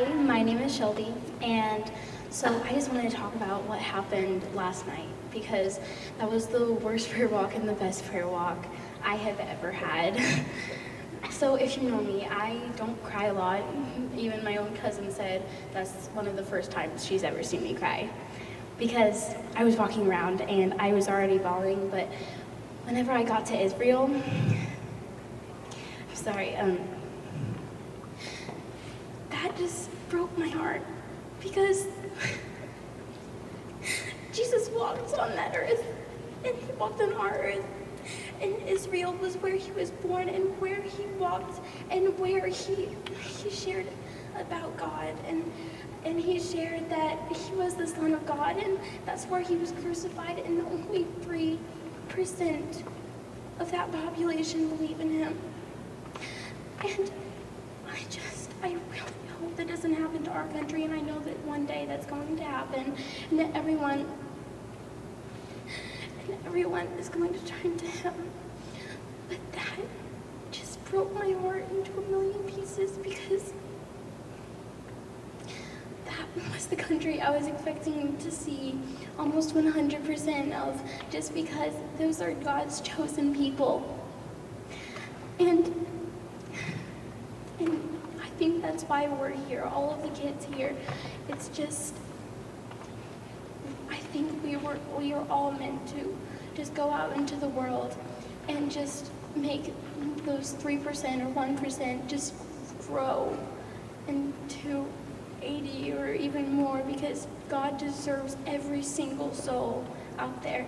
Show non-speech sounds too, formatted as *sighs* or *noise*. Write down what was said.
Hi, my name is Shelby, and so I just wanted to talk about what happened last night because that was the worst *laughs* prayer walk and the best prayer walk I have ever had. *laughs* so if you know me, I don't cry a lot. Even my own cousin said that's one of the first times she's ever seen me cry because I was walking around and I was already bawling, but whenever I got to Israel, *sighs* I'm sorry, um, that just broke my heart because Jesus walked on that earth and he walked on our earth. And Israel was where he was born and where he walked and where he, he shared about God and, and he shared that he was the Son of God and that's where he was crucified and only 3% of that population believe in him. And I just, I really hope that doesn't happen to our country, and I know that one day that's going to happen, and that everyone, and everyone is going to turn to Him. But that just broke my heart into a million pieces because that was the country I was expecting to see almost 100% of, just because those are God's chosen people. And think that's why we're here, all of the kids here. It's just, I think we were, we are all meant to just go out into the world and just make those 3% or 1% just grow into 80 or even more because God deserves every single soul out there.